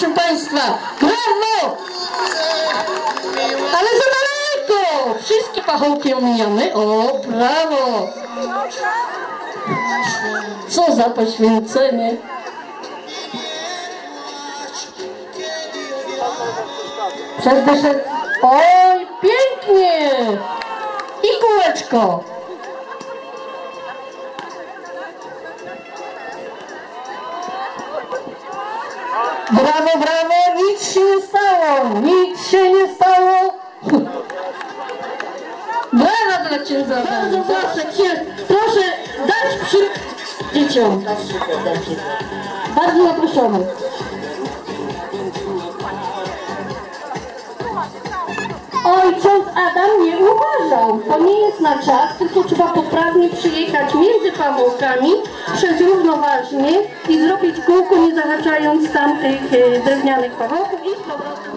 proszę Państwa. Brawo! Ale za daleko! Wszystkie pachołki omijamy. O, brawo! Co za poświęcenie. Przez deser... Oj, pięknie! I kółeczko. Brawo, brawo, nic się nie stało, nic się nie stało. Brawa dla księdza. Bardzo proszę, księdz, proszę dać przy dzieciom. Bardzo zaproszony. Ojciec Adam nie uważał. To nie jest na czas, tylko trzeba poprawnie przyjechać między pawłokami przez równoważnie i zrobić kółko, nie zahaczając tamtych e, drewnianych pawłoków i z powrotem.